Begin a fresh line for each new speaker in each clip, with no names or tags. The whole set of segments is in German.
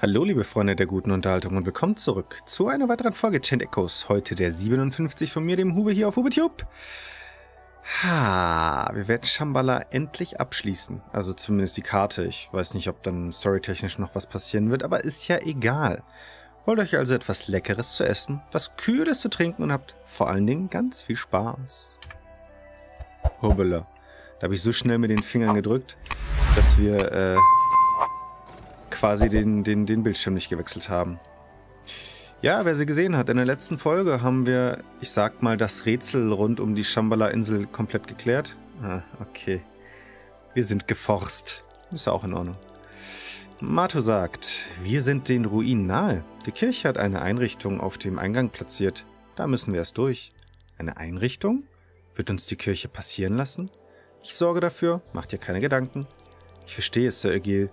Hallo liebe Freunde der guten Unterhaltung und willkommen zurück zu einer weiteren Folge Chained Echoes. Heute der 57 von mir, dem Hube hier auf HubeTube. Ha, wir werden Shambhala endlich abschließen. Also zumindest die Karte. Ich weiß nicht, ob dann storytechnisch noch was passieren wird, aber ist ja egal. Holt euch also etwas Leckeres zu essen, was Kühles zu trinken und habt vor allen Dingen ganz viel Spaß. Hubbele. Da habe ich so schnell mit den Fingern gedrückt, dass wir äh, quasi den, den, den Bildschirm nicht gewechselt haben. Ja, wer sie gesehen hat, in der letzten Folge haben wir, ich sag mal, das Rätsel rund um die Shambhala-Insel komplett geklärt. Ah, okay. Wir sind geforst. Ist ja auch in Ordnung. Mato sagt, wir sind den Ruinen nahe. Die Kirche hat eine Einrichtung auf dem Eingang platziert. Da müssen wir erst durch. Eine Einrichtung? Wird uns die Kirche passieren lassen? Ich sorge dafür, mach dir keine Gedanken. Ich verstehe es, Sir Egil.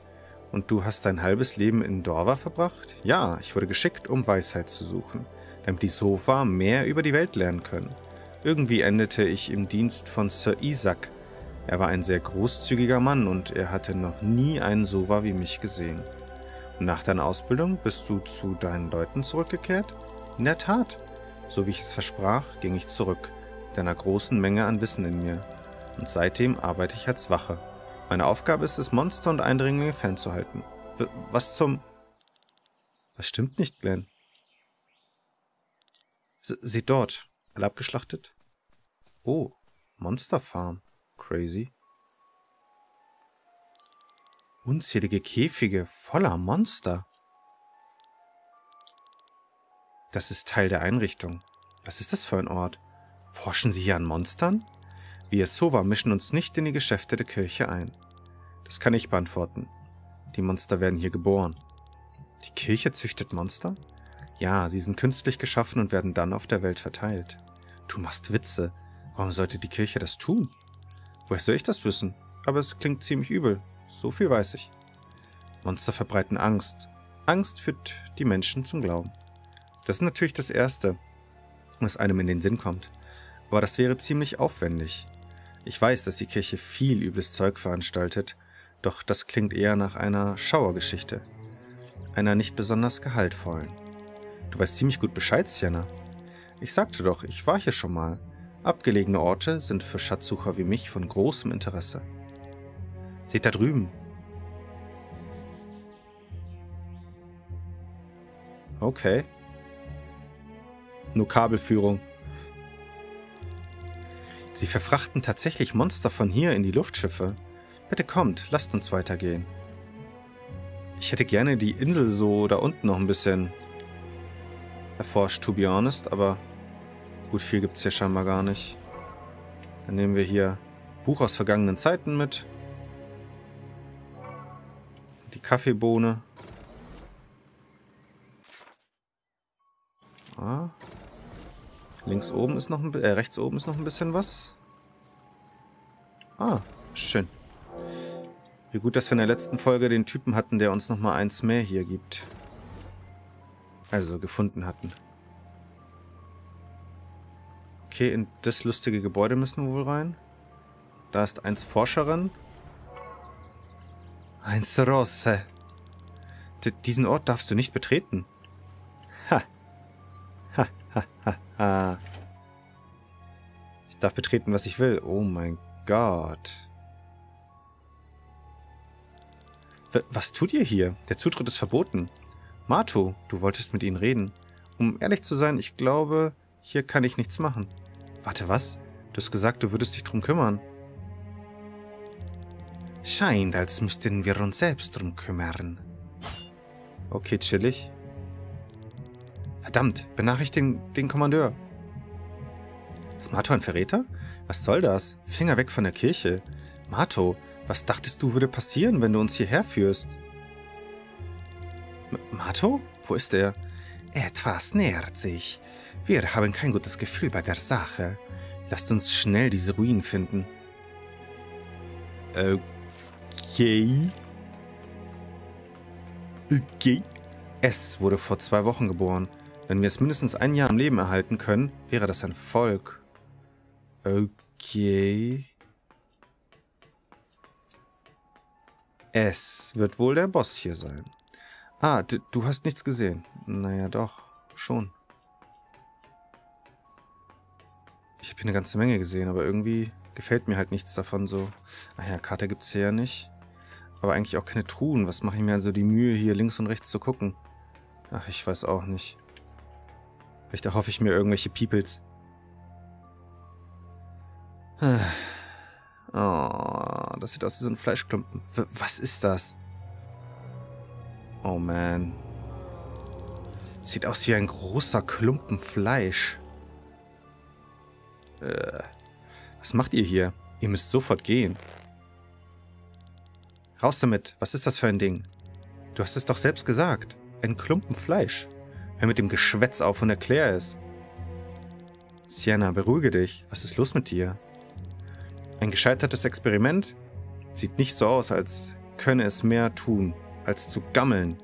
Und du hast dein halbes Leben in Dorva verbracht? Ja, ich wurde geschickt, um Weisheit zu suchen, damit die Sofa mehr über die Welt lernen können. Irgendwie endete ich im Dienst von Sir Isaac. Er war ein sehr großzügiger Mann und er hatte noch nie einen Sova wie mich gesehen. Und nach deiner Ausbildung bist du zu deinen Leuten zurückgekehrt? In der Tat. So wie ich es versprach, ging ich zurück, mit einer großen Menge an Wissen in mir. Und seitdem arbeite ich als Wache. Meine Aufgabe ist es, Monster und Eindringlinge fernzuhalten. Was zum... Was stimmt nicht, Glenn? Seht dort. Alle abgeschlachtet? Oh, Monsterfarm. Crazy. Unzählige Käfige voller Monster. Das ist Teil der Einrichtung. Was ist das für ein Ort? Forschen Sie hier an Monstern? Wir Sova mischen uns nicht in die Geschäfte der Kirche ein. Das kann ich beantworten. Die Monster werden hier geboren. Die Kirche züchtet Monster? Ja, sie sind künstlich geschaffen und werden dann auf der Welt verteilt. Du machst Witze. Warum sollte die Kirche das tun? Woher soll ich das wissen? Aber es klingt ziemlich übel. So viel weiß ich. Monster verbreiten Angst. Angst führt die Menschen zum Glauben. Das ist natürlich das Erste, was einem in den Sinn kommt. Aber das wäre ziemlich aufwendig. Ich weiß, dass die Kirche viel übles Zeug veranstaltet, doch das klingt eher nach einer Schauergeschichte. Einer nicht besonders gehaltvollen. Du weißt ziemlich gut Bescheid, Sienna. Ich sagte doch, ich war hier schon mal. Abgelegene Orte sind für Schatzsucher wie mich von großem Interesse. Seht da drüben. Okay. Nur Kabelführung. Sie verfrachten tatsächlich Monster von hier in die Luftschiffe. Bitte kommt, lasst uns weitergehen. Ich hätte gerne die Insel so da unten noch ein bisschen erforscht, to be honest, aber gut, viel gibt es hier scheinbar gar nicht. Dann nehmen wir hier Buch aus vergangenen Zeiten mit. Die Kaffeebohne. Ah, Links oben ist noch ein äh, rechts oben ist noch ein bisschen was. Ah, schön. Wie gut, dass wir in der letzten Folge den Typen hatten, der uns noch mal eins mehr hier gibt. Also, gefunden hatten. Okay, in das lustige Gebäude müssen wir wohl rein. Da ist eins Forscherin. Eins Rosse. D diesen Ort darfst du nicht betreten. Ha. Ha, ha, ha. Ah. Ich darf betreten, was ich will. Oh mein Gott. Was tut ihr hier? Der Zutritt ist verboten. Mato, du wolltest mit ihnen reden. Um ehrlich zu sein, ich glaube, hier kann ich nichts machen. Warte, was? Du hast gesagt, du würdest dich drum kümmern. Scheint, als müssten wir uns selbst drum kümmern. Okay, chillig. Verdammt, benachrichtigen den Kommandeur. Ist Mato ein Verräter? Was soll das? Finger weg von der Kirche. Mato, was dachtest du würde passieren, wenn du uns hierher führst? M Mato? Wo ist er? Etwas nähert sich. Wir haben kein gutes Gefühl bei der Sache. Lasst uns schnell diese Ruinen finden. Okay. Okay. Es wurde vor zwei Wochen geboren. Wenn wir es mindestens ein Jahr am Leben erhalten können, wäre das ein Volk. Okay. Es wird wohl der Boss hier sein. Ah, du hast nichts gesehen. Naja, doch. Schon. Ich habe hier eine ganze Menge gesehen, aber irgendwie gefällt mir halt nichts davon so. Ach ja, Karte gibt's hier ja nicht. Aber eigentlich auch keine Truhen. Was mache ich mir also die Mühe, hier links und rechts zu gucken? Ach, ich weiß auch nicht. Vielleicht erhoffe ich mir irgendwelche Peoples. Oh, das sieht aus wie so ein Fleischklumpen. Was ist das? Oh man. Sieht aus wie ein großer Klumpen Fleisch. Äh, was macht ihr hier? Ihr müsst sofort gehen. Raus damit. Was ist das für ein Ding? Du hast es doch selbst gesagt. Ein Klumpen Fleisch. Hör mit dem Geschwätz auf und erklär es. Sienna, beruhige dich. Was ist los mit dir? Ein gescheitertes Experiment? Sieht nicht so aus, als könne es mehr tun, als zu gammeln.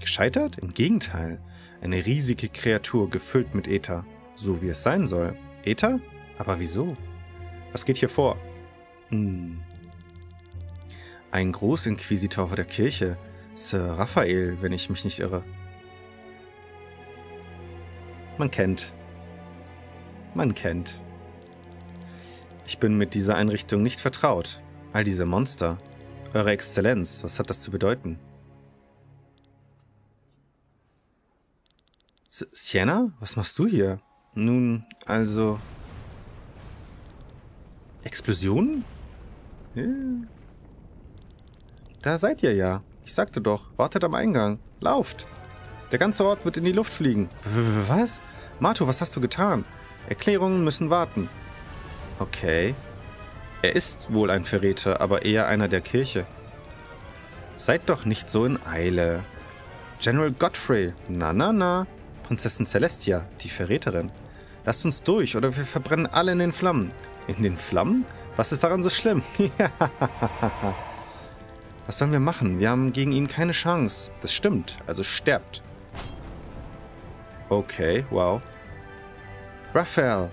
Gescheitert? Im Gegenteil. Eine riesige Kreatur gefüllt mit Äther. So wie es sein soll. Äther? Aber wieso? Was geht hier vor? Hm. Ein Großinquisitor der Kirche. Sir Raphael, wenn ich mich nicht irre. Man kennt. Man kennt. Ich bin mit dieser Einrichtung nicht vertraut. All diese Monster. Eure Exzellenz, was hat das zu bedeuten? S Sienna? Was machst du hier? Nun, also... Explosionen? Ja. Da seid ihr ja. Ich sagte doch, wartet am Eingang. Lauft. Der ganze Ort wird in die Luft fliegen. Was? Mato, was hast du getan? Erklärungen müssen warten. Okay. Er ist wohl ein Verräter, aber eher einer der Kirche. Seid doch nicht so in Eile. General Godfrey. Na, na, na. Prinzessin Celestia, die Verräterin. Lasst uns durch, oder wir verbrennen alle in den Flammen. In den Flammen? Was ist daran so schlimm? Was sollen wir machen? Wir haben gegen ihn keine Chance. Das stimmt, also sterbt. Okay, wow. Raphael!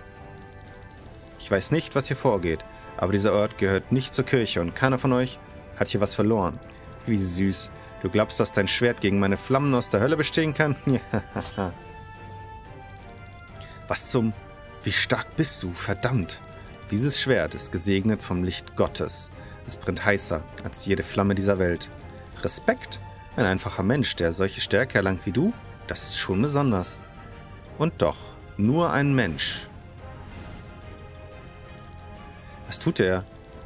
Ich weiß nicht, was hier vorgeht, aber dieser Ort gehört nicht zur Kirche und keiner von euch hat hier was verloren. Wie süß. Du glaubst, dass dein Schwert gegen meine Flammen aus der Hölle bestehen kann? was zum... Wie stark bist du? Verdammt. Dieses Schwert ist gesegnet vom Licht Gottes. Es brennt heißer als jede Flamme dieser Welt. Respekt? Ein einfacher Mensch, der solche Stärke erlangt wie du? Das ist schon besonders. Und doch, nur ein Mensch. Was tut er?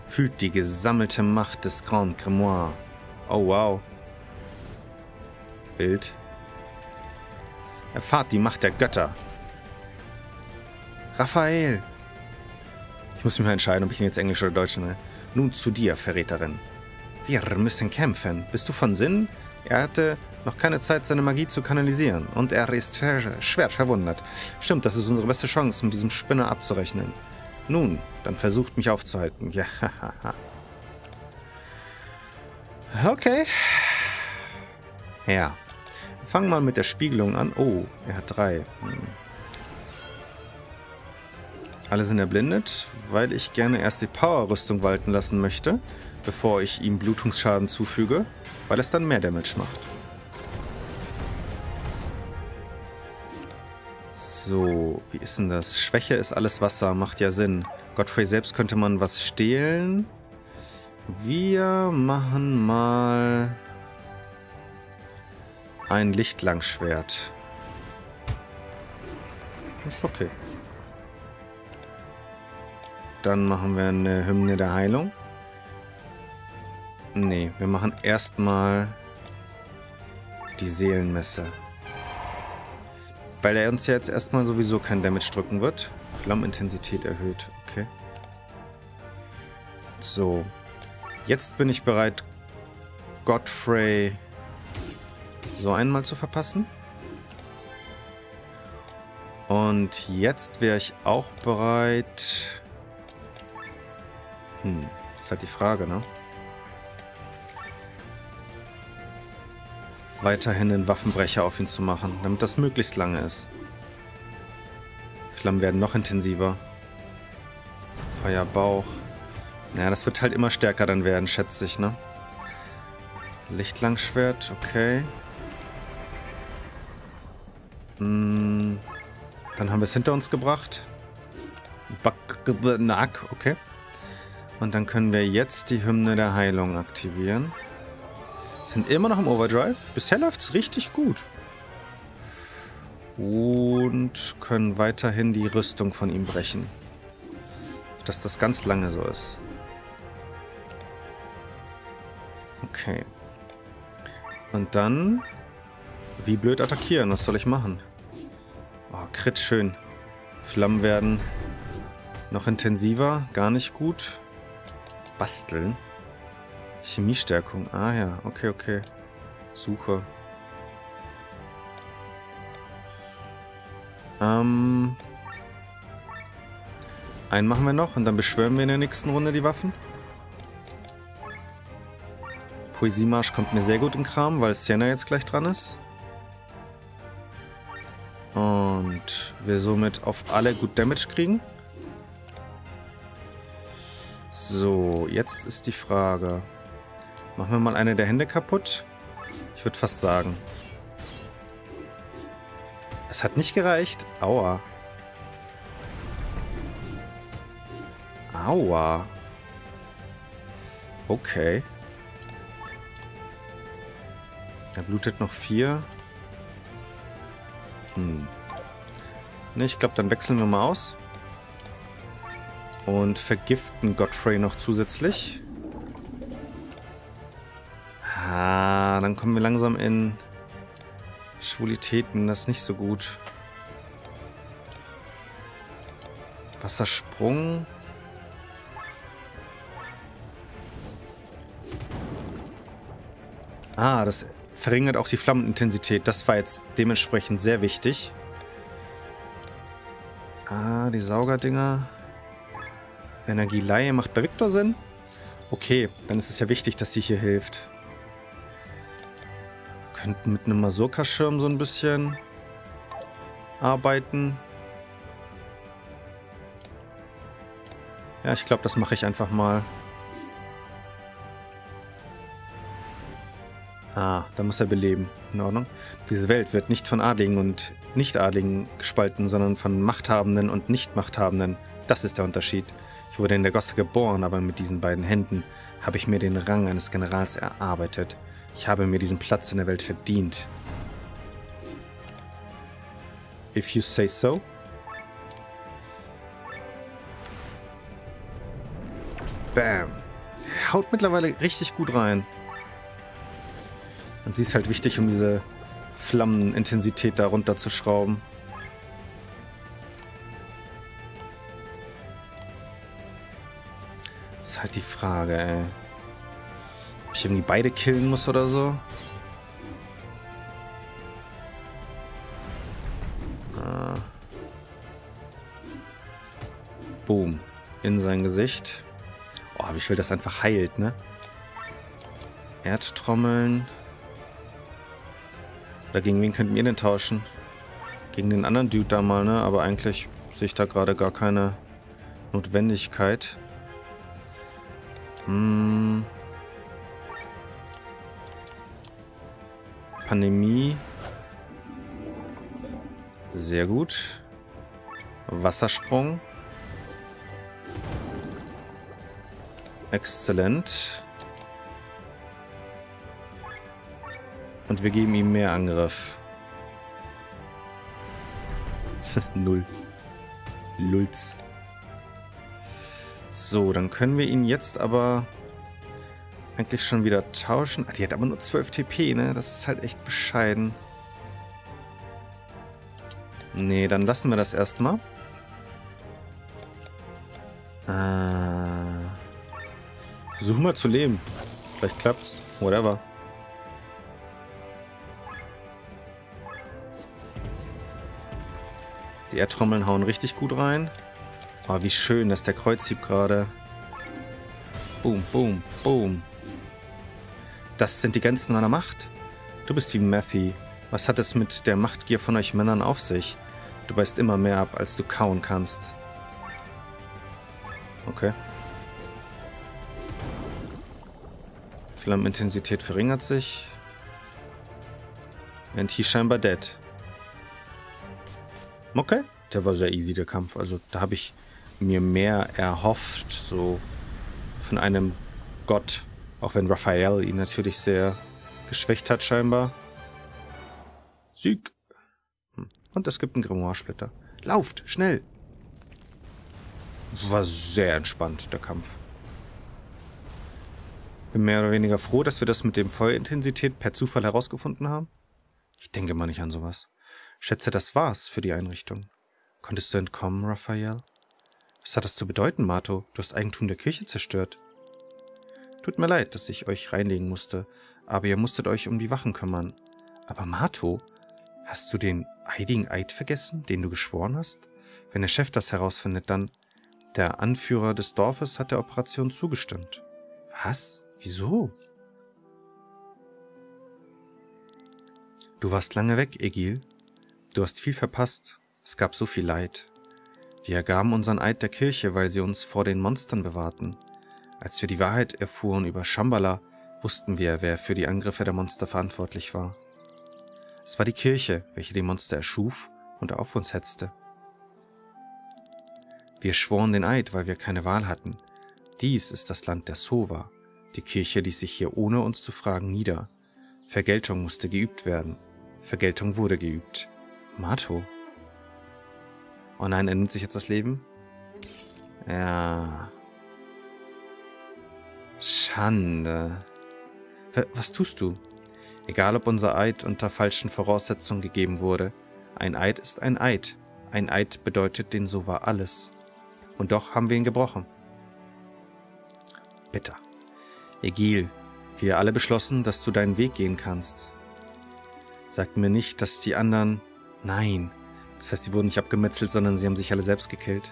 Fühlt die gesammelte Macht des Grand Grimoire. Oh wow. Bild. Erfahrt die Macht der Götter. Raphael. Ich muss mich mal entscheiden, ob ich ihn jetzt Englisch oder Deutsch nenne. Nun zu dir, Verräterin. Wir müssen kämpfen. Bist du von Sinn? Er hatte noch keine Zeit, seine Magie zu kanalisieren. Und er ist schwer verwundert. Stimmt, das ist unsere beste Chance, mit diesem Spinner abzurechnen. Nun, dann versucht mich aufzuhalten. Ja, Okay. Ja. Fangen mal mit der Spiegelung an. Oh, er hat drei. Hm. Alle sind erblindet, weil ich gerne erst die Power-Rüstung walten lassen möchte, bevor ich ihm Blutungsschaden zufüge, weil es dann mehr Damage macht. So, wie ist denn das? Schwäche ist alles Wasser, macht ja Sinn. Godfrey selbst könnte man was stehlen. Wir machen mal ein Lichtlangschwert. Ist okay. Dann machen wir eine Hymne der Heilung. Nee, wir machen erstmal die Seelenmesse. Weil er uns ja jetzt erstmal sowieso kein Damage drücken wird. Flammenintensität erhöht. Okay. So. Jetzt bin ich bereit, Godfrey so einmal zu verpassen. Und jetzt wäre ich auch bereit, hm, ist halt die Frage, ne? Weiterhin den Waffenbrecher auf ihn zu machen, damit das möglichst lange ist. Flammen werden noch intensiver. Feuerbauch. Naja, das wird halt immer stärker dann werden, schätze ich, ne? Lichtlangschwert, okay. Hm, dann haben wir es hinter uns gebracht. Nack, okay. Und dann können wir jetzt die Hymne der Heilung aktivieren. Sind immer noch im Overdrive. Bisher läuft es richtig gut. Und können weiterhin die Rüstung von ihm brechen. Dass das ganz lange so ist. Okay. Und dann... Wie blöd attackieren? Was soll ich machen? Oh, Crit schön. Flammen werden noch intensiver. Gar nicht gut. Basteln. Chemiestärkung. Ah ja, okay, okay. Suche. Ähm... Einen machen wir noch und dann beschwören wir in der nächsten Runde die Waffen. Poesiemarsch kommt mir sehr gut in Kram, weil Sienna jetzt gleich dran ist. Und wir somit auf alle gut Damage kriegen. So, jetzt ist die Frage. Machen wir mal eine der Hände kaputt? Ich würde fast sagen. Es hat nicht gereicht. Aua. Aua. Okay. Er blutet noch vier. Hm. Ne, ich glaube, dann wechseln wir mal aus. Und vergiften Godfrey noch zusätzlich. Dann kommen wir langsam in Schwulitäten. Das ist nicht so gut. Wassersprung. Ah, das verringert auch die Flammenintensität. Das war jetzt dementsprechend sehr wichtig. Ah, die Saugerdinger. Energieleihe macht bei Victor Sinn. Okay, dann ist es ja wichtig, dass sie hier hilft. Könnten mit einem Masurka-Schirm so ein bisschen arbeiten. Ja, ich glaube, das mache ich einfach mal. Ah, da muss er beleben. In Ordnung. Diese Welt wird nicht von Adligen und Nicht-Adligen gespalten, sondern von Machthabenden und Nicht-Machthabenden. Das ist der Unterschied. Ich wurde in der Gosse geboren, aber mit diesen beiden Händen habe ich mir den Rang eines Generals erarbeitet. Ich habe mir diesen Platz in der Welt verdient. If you say so. Bam. Haut mittlerweile richtig gut rein. Und sie ist halt wichtig, um diese Flammenintensität da runterzuschrauben. Das ist halt die Frage, ey. Ich irgendwie beide killen muss oder so? Ah. Boom. In sein Gesicht. Oh, wie viel das einfach heilt, ne? Erdtrommeln. Oder gegen wen könnten wir denn tauschen? Gegen den anderen Dude da mal, ne? Aber eigentlich sehe ich da gerade gar keine Notwendigkeit. Hm. Pandemie. Sehr gut. Wassersprung. Exzellent. Und wir geben ihm mehr Angriff. Null. Lulz. So, dann können wir ihn jetzt aber eigentlich schon wieder tauschen. Ah, die hat aber nur 12 TP, ne? Das ist halt echt bescheiden. Nee, dann lassen wir das erstmal. Äh, versuchen wir zu leben. Vielleicht klappt's. Whatever. Die Erdtrommeln hauen richtig gut rein. Oh, wie schön, dass der Kreuzhieb gerade... Boom, boom, boom. Das sind die Grenzen meiner Macht. Du bist wie Matthew. Was hat es mit der Machtgier von euch Männern auf sich? Du beißt immer mehr ab, als du kauen kannst. Okay. Flammenintensität verringert sich. NT scheinbar dead. Okay, der war sehr easy, der Kampf. Also da habe ich mir mehr erhofft, so von einem Gott. Auch wenn Raphael ihn natürlich sehr geschwächt hat, scheinbar. Sieg. Hm. Und es gibt einen Grimoire-Splitter. Lauft, schnell! War sehr entspannt, der Kampf. Bin mehr oder weniger froh, dass wir das mit dem Feuerintensität per Zufall herausgefunden haben. Ich denke mal nicht an sowas. Schätze, das war's für die Einrichtung. Konntest du entkommen, Raphael? Was hat das zu bedeuten, Mato? Du hast Eigentum der Kirche zerstört. Tut mir leid, dass ich euch reinlegen musste, aber ihr musstet euch um die Wachen kümmern. Aber Mato, hast du den heiligen Eid vergessen, den du geschworen hast? Wenn der Chef das herausfindet, dann... Der Anführer des Dorfes hat der Operation zugestimmt. Was? Wieso? Du warst lange weg, Egil. Du hast viel verpasst. Es gab so viel Leid. Wir ergaben unseren Eid der Kirche, weil sie uns vor den Monstern bewahrten. Als wir die Wahrheit erfuhren über Shambhala, wussten wir, wer für die Angriffe der Monster verantwortlich war. Es war die Kirche, welche die Monster erschuf und auf uns hetzte. Wir schworen den Eid, weil wir keine Wahl hatten. Dies ist das Land der Sova. Die Kirche ließ sich hier ohne uns zu fragen nieder. Vergeltung musste geübt werden. Vergeltung wurde geübt. Mato. Oh nein, er nimmt sich jetzt das Leben? Ja. Schande. Was tust du? Egal, ob unser Eid unter falschen Voraussetzungen gegeben wurde. Ein Eid ist ein Eid. Ein Eid bedeutet den Sova alles. Und doch haben wir ihn gebrochen. Bitter. Egil, wir alle beschlossen, dass du deinen Weg gehen kannst. Sag mir nicht, dass die anderen... Nein. Das heißt, sie wurden nicht abgemetzelt, sondern sie haben sich alle selbst gekillt.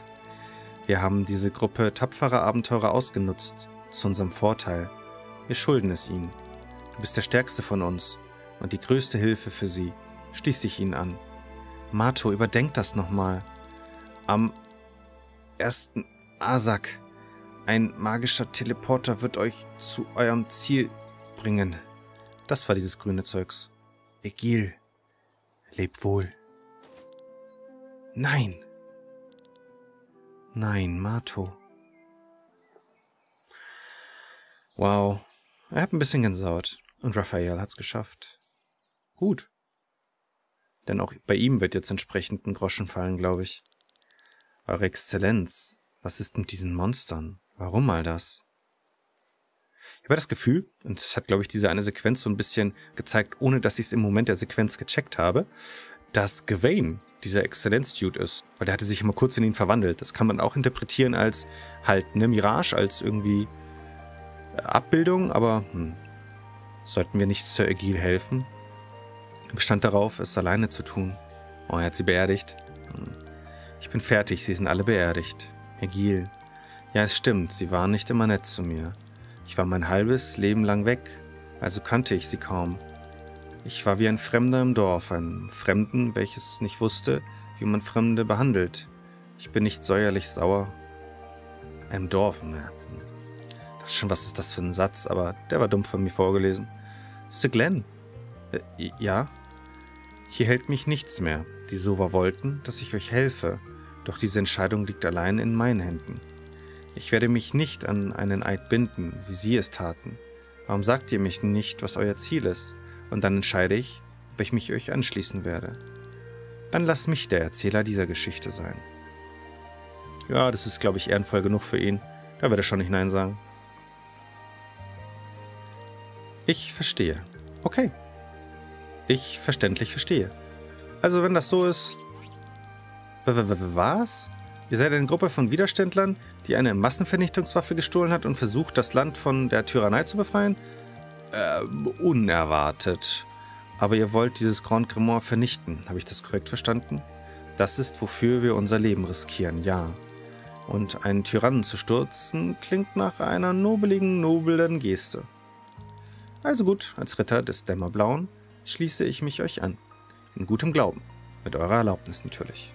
Wir haben diese Gruppe tapferer Abenteurer ausgenutzt, zu unserem Vorteil. Wir schulden es ihnen. Du bist der Stärkste von uns und die größte Hilfe für sie. Schließ dich ihnen an. Mato, überdenk das nochmal. Am ersten Asak. Ein magischer Teleporter wird euch zu eurem Ziel bringen. Das war dieses grüne Zeugs. Egil, leb wohl. Nein. Nein, Mato. Wow. Er hat ein bisschen Gänsehaut. Und Raphael hat's geschafft. Gut. Denn auch bei ihm wird jetzt entsprechend ein Groschen fallen, glaube ich. Eure Exzellenz, was ist mit diesen Monstern? Warum all das? Ich habe das Gefühl, und es hat, glaube ich, diese eine Sequenz so ein bisschen gezeigt, ohne dass ich es im Moment der Sequenz gecheckt habe, dass Gawain dieser Exzellenz-Dude ist. Weil der hatte sich immer kurz in ihn verwandelt. Das kann man auch interpretieren als halt eine Mirage, als irgendwie Abbildung, aber hm, sollten wir nicht Sir Egil helfen? Er bestand darauf, es alleine zu tun. Oh, er hat sie beerdigt. Hm. Ich bin fertig, sie sind alle beerdigt. Egil. Ja, es stimmt, sie waren nicht immer nett zu mir. Ich war mein halbes Leben lang weg, also kannte ich sie kaum. Ich war wie ein Fremder im Dorf, ein Fremden, welches nicht wusste, wie man Fremde behandelt. Ich bin nicht säuerlich sauer. Ein Dorf, ne? Schon, was ist das für ein Satz, aber der war dumm von mir vorgelesen. Sir Glenn. Äh, ja? Hier hält mich nichts mehr. Die Sova wollten, dass ich euch helfe, doch diese Entscheidung liegt allein in meinen Händen. Ich werde mich nicht an einen Eid binden, wie Sie es taten. Warum sagt ihr mich nicht, was euer Ziel ist? Und dann entscheide ich, ob ich mich euch anschließen werde. Dann lass mich der Erzähler dieser Geschichte sein. Ja, das ist, glaube ich, ehrenvoll genug für ihn. Da wird er schon nicht Nein sagen. Ich verstehe. Okay. Ich verständlich verstehe. Also, wenn das so ist. Was? Ihr seid eine Gruppe von Widerständlern, die eine Massenvernichtungswaffe gestohlen hat und versucht, das Land von der Tyrannei zu befreien? Ähm, unerwartet. Aber ihr wollt dieses Grand Grimoire vernichten, habe ich das korrekt verstanden? Das ist, wofür wir unser Leben riskieren, ja. Und einen Tyrannen zu stürzen, klingt nach einer nobeligen, noblen Geste. Also gut, als Ritter des Dämmerblauen schließe ich mich euch an. In gutem Glauben. Mit eurer Erlaubnis natürlich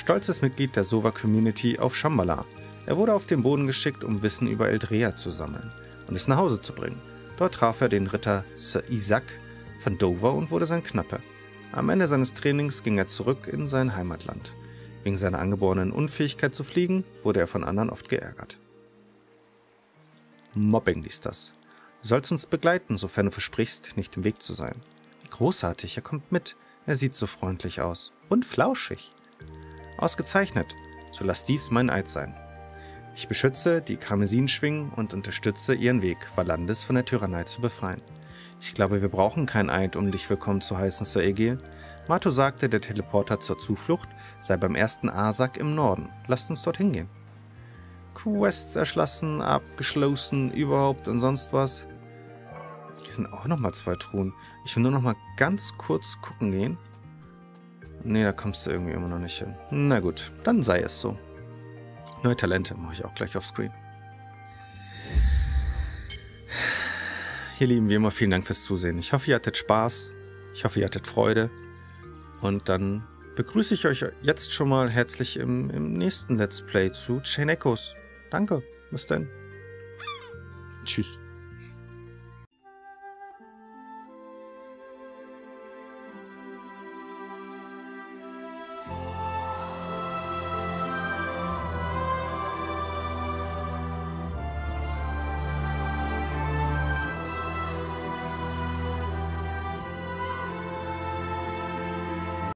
stolzes Mitglied der Sova-Community auf Shambhala. Er wurde auf den Boden geschickt, um Wissen über Eldrea zu sammeln und es nach Hause zu bringen. Dort traf er den Ritter Sir Isaac von Dover und wurde sein Knappe. Am Ende seines Trainings ging er zurück in sein Heimatland. Wegen seiner angeborenen Unfähigkeit zu fliegen, wurde er von anderen oft geärgert. Mobbing ließ das. Du sollst uns begleiten, sofern du versprichst, nicht im Weg zu sein. Wie großartig, er kommt mit. Er sieht so freundlich aus. Und flauschig. Ausgezeichnet. So lass dies mein Eid sein. Ich beschütze die Karmesinschwingen und unterstütze ihren Weg, Valandes von der Tyrannei zu befreien. Ich glaube, wir brauchen kein Eid, um dich willkommen zu heißen, Sir Egil. Mato sagte, der Teleporter zur Zuflucht sei beim ersten Asak im Norden. Lasst uns dorthin gehen. Quests erschlossen, abgeschlossen, überhaupt und sonst was. Hier sind auch nochmal zwei Truhen. Ich will nur nochmal ganz kurz gucken gehen. Nee, da kommst du irgendwie immer noch nicht hin. Na gut, dann sei es so. Neue Talente mache ich auch gleich auf Screen. Ihr Lieben, wie immer, vielen Dank fürs Zusehen. Ich hoffe, ihr hattet Spaß. Ich hoffe, ihr hattet Freude. Und dann begrüße ich euch jetzt schon mal herzlich im, im nächsten Let's Play zu Chain Echoes. Danke. Bis dann. Tschüss.